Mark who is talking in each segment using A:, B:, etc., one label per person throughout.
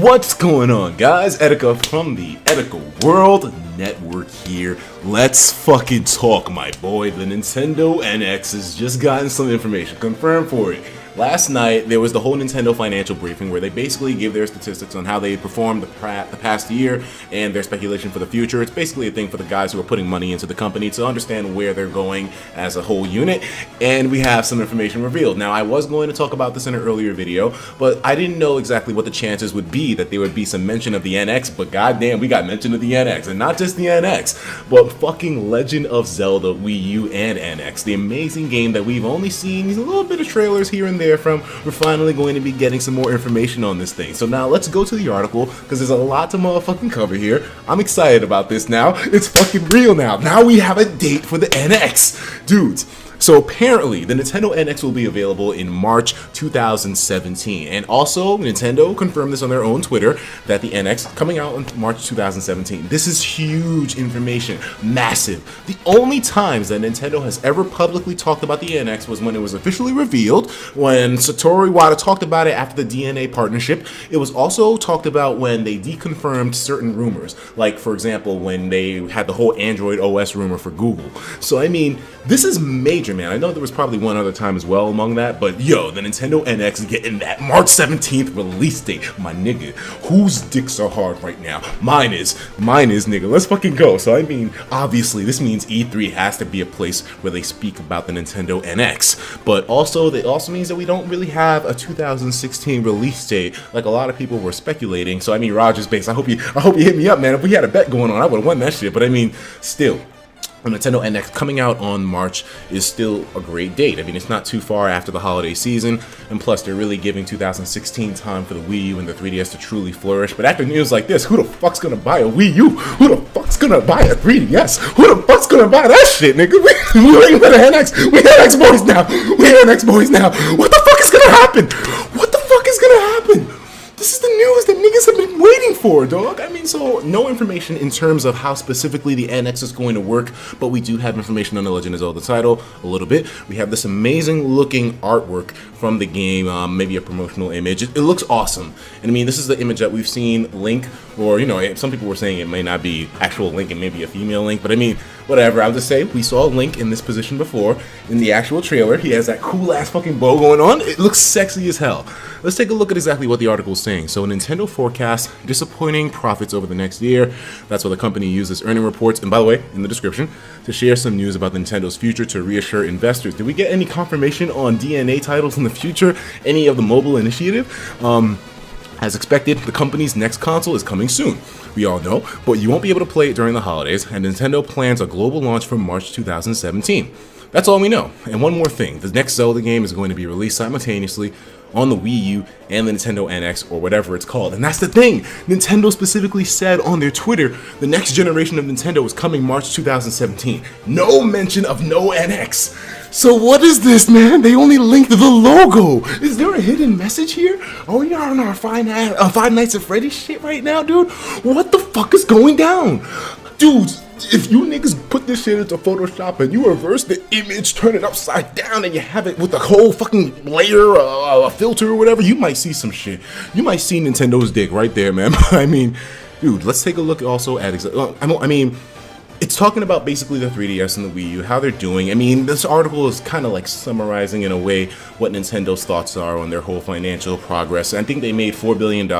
A: What's going on, guys? Etika from the Etika World Network here. Let's fucking talk, my boy. The Nintendo NX has just gotten some information confirmed for it. Last night, there was the whole Nintendo financial briefing where they basically gave their statistics on how they performed the, the past year and their speculation for the future. It's basically a thing for the guys who are putting money into the company to understand where they're going as a whole unit, and we have some information revealed. Now, I was going to talk about this in an earlier video, but I didn't know exactly what the chances would be that there would be some mention of the NX, but goddamn, we got mention of the NX, and not just the NX, but fucking Legend of Zelda Wii U and NX, the amazing game that we've only seen a little bit of trailers here and there from, we're finally going to be getting some more information on this thing. So now let's go to the article, because there's a lot to motherfucking cover here. I'm excited about this now. It's fucking real now. Now we have a date for the NX. Dudes, so apparently, the Nintendo NX will be available in March 2017. And also, Nintendo confirmed this on their own Twitter that the NX coming out in March 2017. This is huge information, massive. The only times that Nintendo has ever publicly talked about the NX was when it was officially revealed, when Satoru Iwata talked about it after the DeNA partnership. It was also talked about when they deconfirmed certain rumors, like for example, when they had the whole Android OS rumor for Google. So I mean, this is major man. I know there was probably one other time as well among that, but yo, the Nintendo NX is getting that March 17th release date. My nigga, whose dicks are hard right now? Mine is. Mine is, nigga. Let's fucking go. So, I mean, obviously, this means E3 has to be a place where they speak about the Nintendo NX, but also, it also means that we don't really have a 2016 release date like a lot of people were speculating. So, I mean, RogersBase, I hope you, I hope you hit me up, man. If we had a bet going on, I would have won that shit, but I mean, still the Nintendo NX coming out on March is still a great date. I mean, it's not too far after the holiday season, and plus they're really giving 2016 time for the Wii U and the 3DS to truly flourish. But after news like this, who the fuck's gonna buy a Wii U? Who the fuck's gonna buy a 3DS? Who the fuck's gonna buy that shit, nigga? We, we ain't an NX. We NX boys now. We NX boys now. What the fuck is gonna happen? What the fuck is gonna happen? This is the news that niggas have been waiting for, dog. I mean, so no information in terms of how specifically the NX is going to work, but we do have information on the Legend of Zelda title a little bit. We have this amazing looking artwork from the game, um, maybe a promotional image. It, it, looks awesome. And I mean, this is the image that we've seen Link, or you know, some people were saying it may not be actual Link and maybe a female Link, but I mean, whatever. I'll just say we saw Link in this position before in the actual trailer. He has that cool ass fucking bow going on. It looks sexy as hell. Let's take a look at exactly what the article is saying. So Nintendo forecasts disappointing profits over the next year. That's what the company uses earning reports, and by the way, in the description, to share some news about Nintendo's future to reassure investors. Did we get any confirmation on DeNA titles in the future? Any of the mobile initiative? Um, as expected, the company's next console is coming soon. We all know, but you won't be able to play it during the holidays, and Nintendo plans a global launch for March 2017. That's all we know. And one more thing, the next Zelda game is going to be released simultaneously on the Wii U and the Nintendo NX or whatever it's called. And that's the thing. Nintendo specifically said on their Twitter, the next generation of Nintendo is coming March 2017. No mention of no NX. So what is this, man? They only linked the logo. Is there a hidden message here? Are we on our Five, uh, Five Nights at Freddy's shit right now, dude? What the fuck is going down? Dudes, if you niggas put this shit into Photoshop and you reverse the image, turn it upside down, and you have it with a whole fucking layer, a filter, or whatever, you might see some shit. You might see Nintendo's dick right there, man. I mean, dude, let's take a look also at. Uh, I mean, it's talking about basically the 3DS and the Wii U, how they're doing. I mean, this article is kind of like summarizing in a way what Nintendo's thoughts are on their whole financial progress. I think they made $4 billion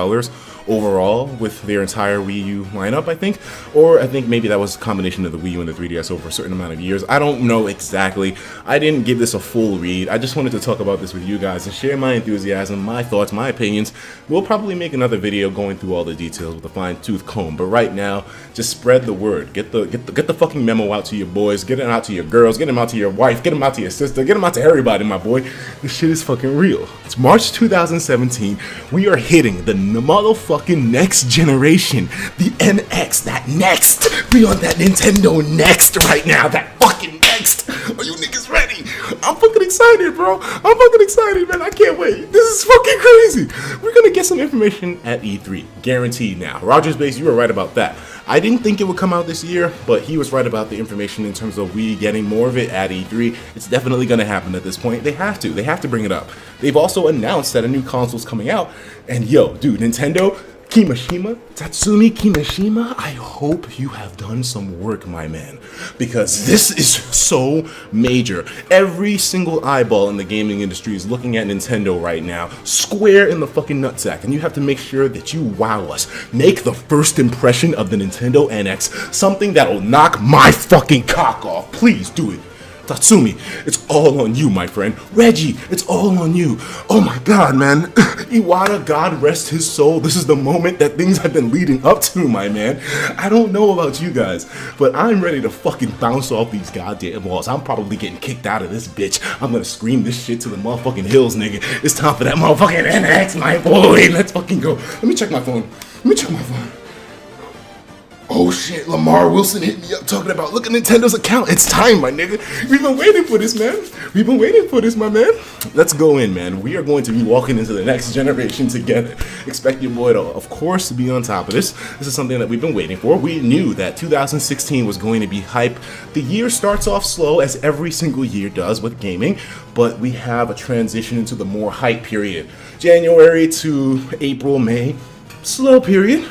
A: overall with their entire Wii U lineup, I think. Or I think maybe that was a combination of the Wii U and the 3DS over a certain amount of years. I don't know exactly. I didn't give this a full read. I just wanted to talk about this with you guys and share my enthusiasm, my thoughts, my opinions. We'll probably make another video going through all the details with a fine tooth comb. But right now, just spread the word. Get the get the get the fucking memo out to your boys. Get it out to your girls. Get them out to your wife. Get them out to your sister. Get them out to everybody, my boy. This shit is fucking real. It's March 2017. We are hitting the motherfucking next generation. The NX, that next. We that Nintendo next right now. That fucking next. Are you niggas ready? I'm fucking excited, bro. I'm fucking excited, man. I can't wait. This is fucking crazy. We're gonna get some information at E3. Guaranteed now. RogersBase, you were right about that. I didn't think it would come out this year, but he was right about the information in terms of we getting more of it at E3. It's definitely going to happen at this point. They have to. They have to bring it up. They've also announced that a new console is coming out. And yo, dude, Nintendo, Kimishima, Tatsumi Kimishima, I hope you have done some work, my man, because this is so major. Every single eyeball in the gaming industry is looking at Nintendo right now, square in the fucking nutsack, and you have to make sure that you wow us. Make the first impression of the Nintendo NX something that'll knock my fucking cock off. Please do it. Tatsumi, it's all on you, my friend. Reggie, it's all on you. Oh my god, man. Iwata, God rest his soul. This is the moment that things have been leading up to, my man. I don't know about you guys, but I'm ready to fucking bounce off these goddamn walls. I'm probably getting kicked out of this bitch. I'm gonna scream this shit to the motherfucking hills, nigga. It's time for that motherfucking NX, my boy. Let's fucking go. Let me check my phone. Let me check my phone. Oh shit, Lamarr Wilson hit me up talking about look at Nintendo's account. It's time, my nigga. We've been waiting for this, man. We've been waiting for this, my man. Let's go in, man. We are going to be walking into the next generation together. Expect your boy to, of course, to be on top of this. This is something that we've been waiting for. We knew that 2016 was going to be hype. The year starts off slow, as every single year does with gaming, but we have a transition into the more hype period. January to April, May, slow period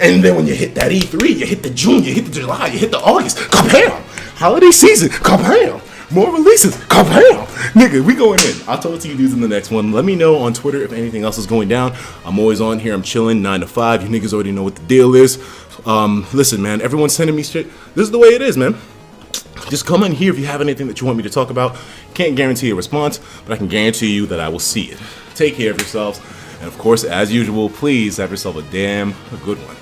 A: and then when you hit that E3, you hit the June, you hit the July, you hit the August, kabam! Holiday season, kabam! More releases, kabam! Nigga, we going in. I'll talk to you dudes in the next one. Let me know on Twitter if anything else is going down. I'm always on here. I'm chilling, 9 to 5. You niggas already know what the deal is. Um, listen, man, everyone's sending me shit. This is the way it is, man. Just come in here if you have anything that you want me to talk about. Can't guarantee a response, but I can guarantee you that I will see it. Take care of yourselves. And of course, as usual, please have yourself a damn good one.